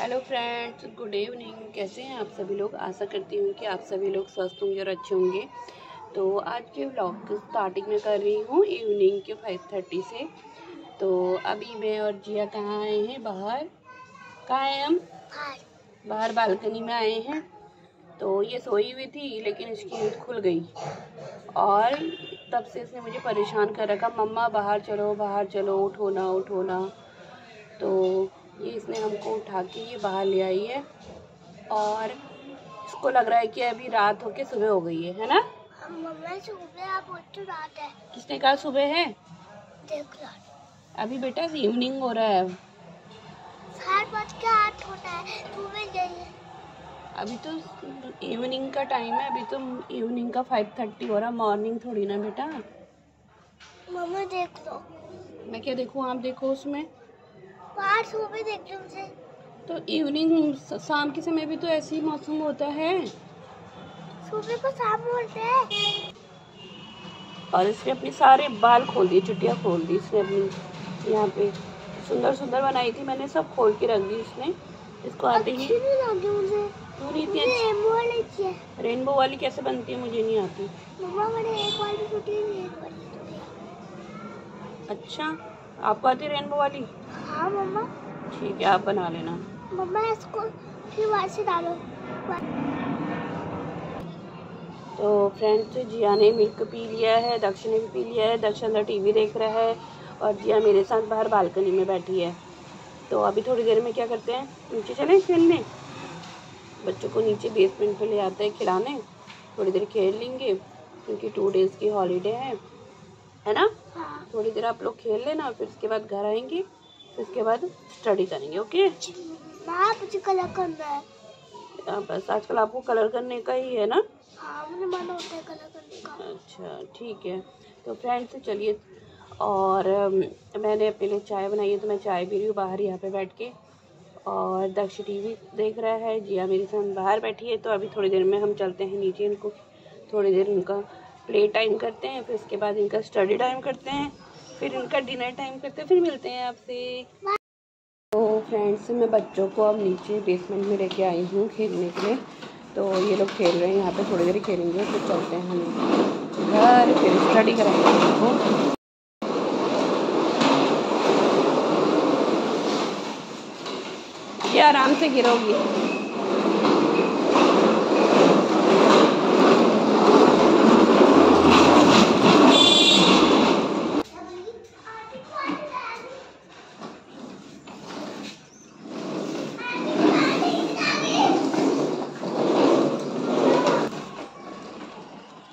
Hello friends good evening कैसे हैं आप सभी लोग? आशा करती हूँ कि आप सभी लोग स्वस्थ होंगे और अच्छे होंगे। तो आज के व्लॉग स्टार्टिंग में कर रही हूँ इवनिंग के फाइव थर्टी से। तो अभी मैं और जिया कहाँ आए हैं? बाहर। कहाँ आए हम? बाहर बालकनी में आए हैं। तो ये सोई हुई थी, लेकिन इसकी नींद खुल गई। और तब से इसने मुझे परेशान कर रखा, मम्मा, बाहर चलो बाहर चलो, उठो ना उठो ना। तो ये इसने हमको उठा के ये बाहर ले आई है और इसको लग रहा है कि अभी रात होके सुबह हो गई है है ना? मम्मा सुबह आप तो रात है। किसने कहा सुबह है? देख अभी बेटा इवनिंग हो रहा है। के है अभी तो इवनिंग का टाइम है अभी तो इवनिंग का फाइव थर्टी हो रहा मॉर्निंग थोड़ी ना बेटा। मम्मा देख लो। मैं क्या देखूँ? आप देखो उसमें। तो इवनिंग शाम के समय भी तो ऐसे ही मौसम होता है। सुबह को शाम बोलते हैं। और इसने अपने सारे बाल खोल दिए चुटिया खोल दी इसने अपनी यहाँ पे। सुंदर सुंदर बनाई थी मैंने सब खोल के रख दी इसने। इसको आते ही रेनबो वाली कैसे बनती है मुझे नहीं आती। अच्छा आपको आती है रेनबो वाली? हाँ मम्मा। ठीक है आप बना लेना। मम्मा इसको फिर वहाँ से डालो। तो फ्रेंड्स जिया ने मिल्क पी लिया है दक्ष ने भी पी लिया है दक्ष अंदर टीवी देख रहा है और जिया मेरे साथ बाहर बालकनी में बैठी है। तो अभी थोड़ी देर में क्या करते हैं? नीचे चले खेलने बच्चों को नीचे बेसमेंट पे ले आते हैं खिलाने। थोड़ी देर खेल लेंगे क्योंकि टू डेज़ की हॉलीडे है। है ना? हाँ। थोड़ी देर आप लोग खेल लेना फिर उसके बाद घर आएँगे। उसके बाद स्टडी करेंगे ओके मुझे कलर करना है। हाँ, बस आजकल आपको कलर करने का ही है ना? हाँ मुझे मन होता है कलर करने का। अच्छा ठीक है। तो फ्रेंड्स चलिए। और मैंने अपने लिए चाय बनाई है तो मैं चाय पी रही हूँ बाहर यहाँ पे बैठ के। और दक्ष टीवी देख रहा है जिया मेरे साथ बाहर बैठी है तो अभी थोड़ी देर में हम चलते हैं नीचे इनको। थोड़ी देर उनका प्ले टाइम करते हैं फिर उसके बाद इनका स्टडी टाइम करते हैं। फिर इनका डिनर टाइम करते फिर मिलते हैं आपसे। तो फ्रेंड्स मैं बच्चों को अब नीचे बेसमेंट में लेके आई हूँ खेलने के लिए। तो ये लोग खेल रहे हैं, यहाँ पे थोड़ी देर खेलेंगे, फिर चलते हैं हम घर, फिर स्टडी कराएँगे उनको। ये आराम से गिरोगी।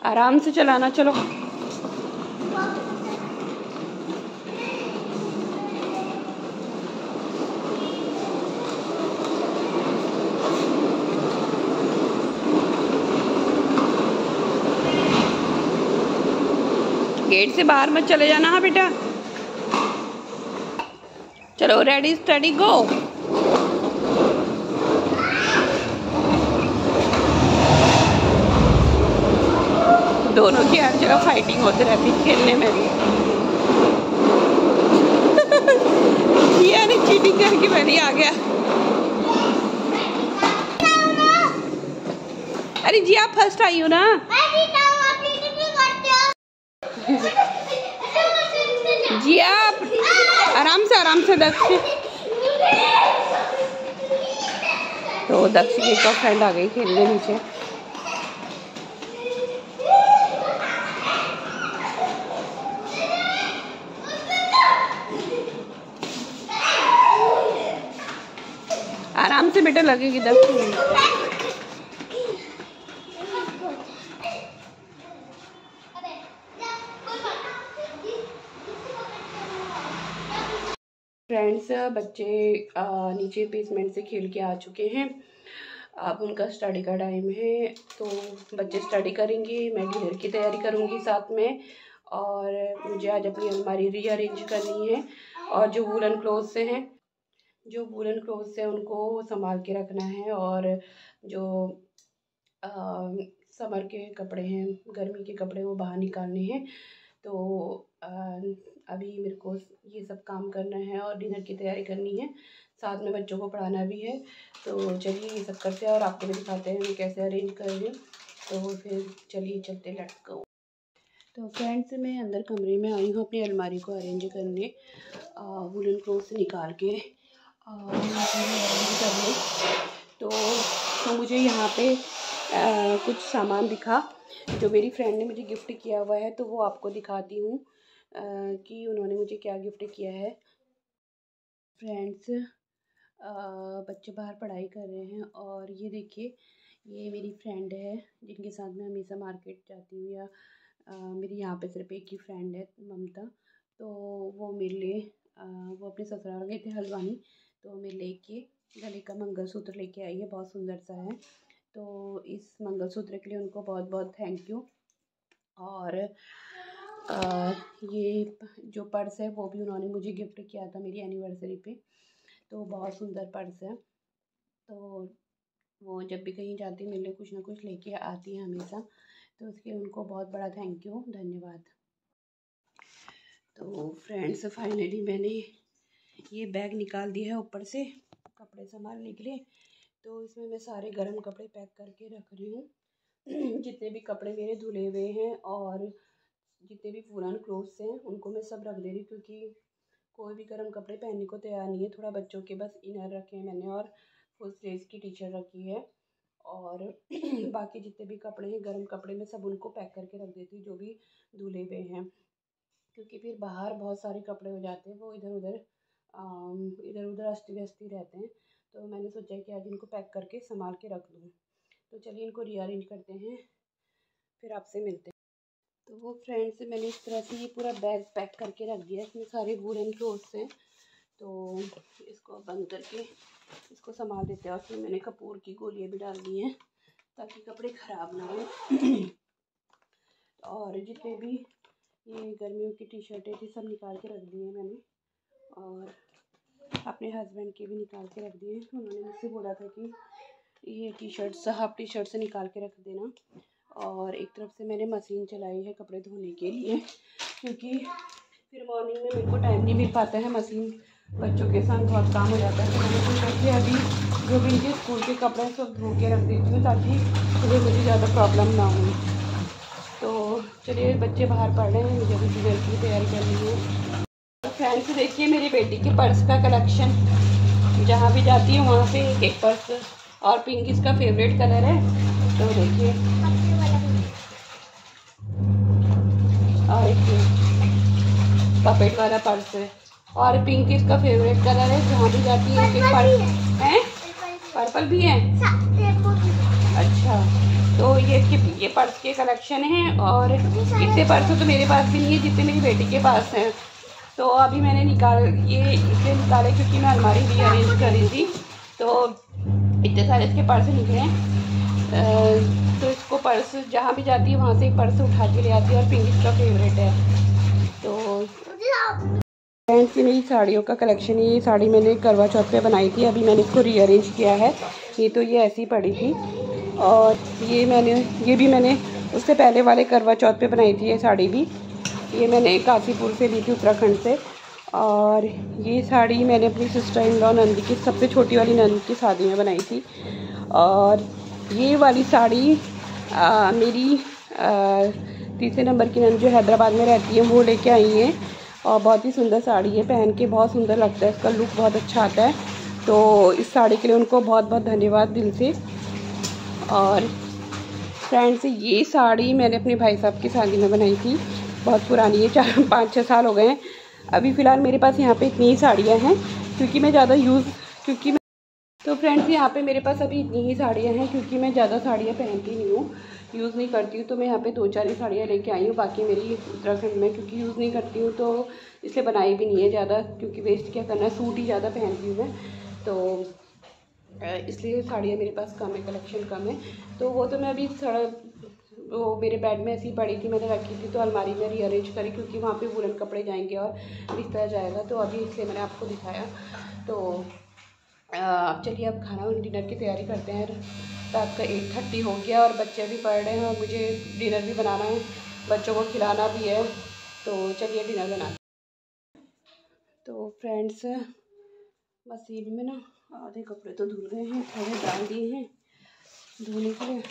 आराम से चलाना, चलो। गेट से बाहर मत चले जाना हाँ बेटा। चलो रेडी स्टडी गो दोनों की हर जगह फाइटिंग होती रहती खेलने में भी। जिया चीटिंग करके मैं पहले आ गया। अरे जी, आप फ़र्स्ट आई हो ना? जी, आप आराम से आराम से दक्ष। तो दक्ष की एक फ्रेंड आ गई खेलने नीचे आराम से बेटा लगेगी दक्ष फ्रेंड्स बच्चे नीचे बेसमेंट से खेल के आ चुके हैं। अब उनका स्टडी का टाइम है तो बच्चे स्टडी करेंगे। मैं डिनर की तैयारी करूँगी साथ में, और मुझे आज अपनी अलमारी रीअरेंज करनी है। और जो वूलन क्लोथ से हैं जो वूलन क्लोथ से उनको संभाल के रखना है और जो आ, समर के कपड़े हैं गर्मी के कपड़े वो बाहर निकालने हैं। तो अ, अभी मेरे को ये सब काम करना है और डिनर की तैयारी करनी है। साथ में बच्चों को पढ़ाना भी है। तो चलिए ये सब करते हैं और आपको भी दिखाते हैं मैं कैसे अरेंज कर रही हूँ। तो फिर चलिए चलते लेट्स गो तो फ्रेंड्स मैं अंदर कमरे में आई हूँ अपनी अलमारी को अरेंज करने। वुलन क्लोथ निकाल के करने तो, तो मुझे यहाँ पे आ, कुछ सामान दिखा। जो मेरी फ्रेंड ने मुझे गिफ्ट किया हुआ है तो वो आपको दिखाती हूँ कि उन्होंने मुझे क्या गिफ्ट किया है। फ्रेंड्स बच्चे बाहर पढ़ाई कर रहे हैं और ये देखिए ये मेरी फ्रेंड है जिनके साथ मैं हमेशा मार्केट जाती हूँ या आ, मेरी यहाँ पे सिर्फ़ एक ही फ्रेंड है ममता। तो वो मेरे लिए वो अपने ससुराल गए थे हल्द्वानी। तो मेरे लेके गले का मंगलसूत्र लेके आई है बहुत सुंदर सा है। तो इस मंगलसूत्र के लिए उनको बहुत बहुत थैंक यू और आ, ये जो पर्स है वो भी उन्होंने मुझे गिफ्ट किया था मेरी एनिवर्सरी पे। तो बहुत सुंदर पर्स है। तो वो जब भी कहीं जाती मेरे लिए कुछ ना कुछ लेके आती है हमेशा। तो उसके उनको बहुत बड़ा थैंक यू धन्यवाद। तो फ्रेंड्स फाइनली मैंने ये बैग निकाल दिया है ऊपर से कपड़े संभालने के लिए। तो इसमें मैं सारे गर्म कपड़े पैक करके रख रही हूँ। जितने भी कपड़े मेरे धुले हुए हैं और जितने भी पुराने क्लोथ्स हैं, उनको मैं सब रख दे रही हूँ क्योंकि कोई भी गर्म कपड़े पहनने को तैयार नहीं है। थोड़ा बच्चों के बस इनर रखे हैं मैंने और फुल स्लीव्स की टी शर्ट रखी है। और बाकी जितने भी कपड़े हैं, गर्म कपड़े में सब उनको पैक करके रख देती हूँ, जो भी धुले हुए हैं। क्योंकि फिर बाहर बहुत सारे कपड़े हो जाते हैं, वो इधर उधर इधर उधर अस्थि व्यस्ती रहते हैं। तो मैंने सोचा कि आज इनको पैक करके संभाल के रख दूँ। तो चलिए इनको रीअरेंज करते हैं, फिर आपसे मिलते हैं। तो वो फ्रेंड्स मैंने इस तरह से ये पूरा बैग पैक करके रख दिया इसमें सारे वुलन क्लोथ्स हैं। तो इसको बंद करके इसको संभाल देते हैं और फिर मैंने कपूर की गोलियाँ भी डाल दी हैं, ताकि कपड़े ख़राब ना हो। और जितने भी ये गर्मियों की टी शर्टें थी सब निकाल के रख दी हैं मैंने। अपने हस्बैंड के भी निकाल के रख दिए उन्होंने मुझसे बोला था कि ये T shirt half T shirt से निकाल के रख देना। और एक तरफ़ से मैंने मशीन चलाई है कपड़े धोने के लिए, क्योंकि फिर मॉर्निंग में मेरे को टाइम नहीं मिल पाता है। मशीन बच्चों के साथ बहुत काम हो जाता है। तो मैंने सोचा कि अभी जो भी इनके स्कूल के कपड़े सब धो के रख देती हूँ, ताकि सुबह मुझे ज़्यादा प्रॉब्लम ना हो। तो चलिए, बच्चे बाहर पढ़ रहे हैं। मुझे अभी ट्वेल्थ की तैयारी करनी है। फ्रेंड्स देखिए मेरी बेटी के पर्स का कलेक्शन। जहाँ भी जाती है वहाँ से एक एक पर्स और पिंक इसका फेवरेट कलर है। तो देखिए। और एक पपेट वाला पर्स है। और पिंक इसका फेवरेट कलर है। जहाँ भी जाती है कि पर्स। है। पर्पल भी है। अच्छा। तो ये ये पर्स के कलेक्शन है। और इतने पर्स तो मेरे पास भी नहीं है जितने मेरी बेटी के पास हैं। तो अभी मैंने निकाल, ये इसलिए निकाले क्योंकि मैं अलमारी भी अरेंज कर रही थी। तो इतने सारे इसके पर्स निकले हैं। तो इसको पर्स जहाँ भी जाती है, वहाँ से पर्स उठा के ले आती है और पिंक इसका फेवरेट है। तो फ्रेंड्स की मेरी साड़ियों का कलेक्शन ये साड़ी मैंने करवा चौथ पे बनाई थी। अभी मैंने इसको रीअरेंज किया है। ये तो ये ऐसी पड़ी थी। और ये मैंने, ये भी मैंने उससे पहले वाले करवा चौथ पे बनाई थी, ये साड़ी भी। ये मैंने काशीपुर से ली थी उत्तराखंड से। और ये साड़ी मैंने अपनी सिस्टर इन लॉ नंदी की सबसे छोटी वाली नंद की शादी में बनाई थी। और ये वाली साड़ी आ, मेरी तीसरे नंबर की नंद जो हैदराबाद में रहती है वो लेके आई है। और बहुत ही सुंदर साड़ी है पहन के बहुत सुंदर लगता है इसका लुक बहुत अच्छा आता है। तो इस साड़ी के लिए उनको बहुत बहुत धन्यवाद दिल से। और फ्रेंड्स ये साड़ी मैंने अपने भाई साहब की शादी में बनाई थी। बहुत पुरानी है, चार, पाँच छः साल हो गए हैं। अभी फ़िलहाल मेरे पास यहाँ पे इतनी ही साड़ियाँ हैं, क्योंकि मैं ज़्यादा यूज़ क्योंकि मैं तो फ्रेंड्स यहाँ पे मेरे पास अभी इतनी ही साड़ियाँ हैं, क्योंकि मैं ज़्यादा साड़ियाँ पहनती नहीं हूँ यूज़ नहीं करती हूँ तो मैं यहाँ पे दो, चार ही साड़ियाँ लेके आई हूँ, बाकी मेरी उत्तराखंड में, क्योंकि यूज़ नहीं करती हूँ तो इसलिए बनाई भी नहीं है ज़्यादा, क्योंकि वेस्ट क्या करना है सूट ही ज़्यादा पहनती हूँ मैं तो इसलिए साड़ियाँ मेरे पास कम है कलेक्शन कम है तो वो तो मैं अभी सड़क वो मेरे बेड में ऐसी पड़ी थी, मैंने रखी थी तो अलमारी में रीअरेंज करी क्योंकि वहाँ पे वुलन कपड़े जाएँगे और बिस्तर जाएगा। तो अभी इसलिए मैंने आपको दिखाया। तो अब चलिए अब खाना डिनर की तैयारी करते हैं। रात का एट थर्टी हो गया और बच्चे भी पढ़ रहे हैं और मुझे डिनर भी बनाना है। बच्चों को खिलाना भी है। तो चलिए डिनर बना तो फ्रेंड्स मशीन में ना आधे कपड़े तो धुल गए हैं, थोड़े डाल दिए हैं। धोने के लिए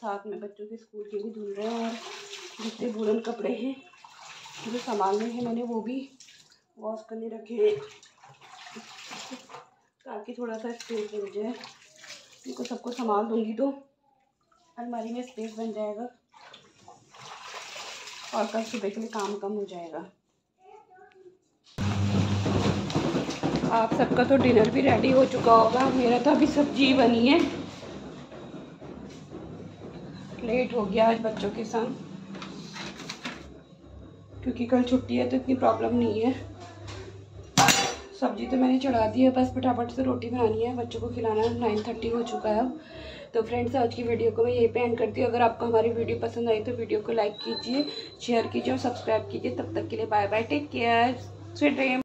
साथ में बच्चों के स्कूल के भी धुल रहे हैं और जितने वुलन कपड़े हैं, जो संभालने हैं, मैंने वो भी वॉश करने रखे हैं। ताकि थोड़ा सा स्पेस बन जाए। इनको सबको संभाल दूँगी तो अलमारी में स्पेस बन जाएगा। और कल सुबह के लिए काम कम हो जाएगा। आप सबका तो डिनर भी रेडी हो चुका होगा। मेरा तो अभी सब्ज़ी बनी है। लेट हो गया आज बच्चों के साथ। क्योंकि कल छुट्टी है तो इतनी प्रॉब्लम नहीं है। सब्ज़ी तो मैंने चढ़ा दी है, बस फटाफट से रोटी बनानी है। बच्चों को खिलाना है नाइन थर्टी हो चुका है अब। तो फ्रेंड्स आज की वीडियो को मैं यही पे एंड करती हूँ। अगर आपको हमारी वीडियो पसंद आई तो वीडियो को लाइक कीजिए शेयर कीजिए और सब्सक्राइब कीजिए। तब तक के लिए bye bye take care sweet dream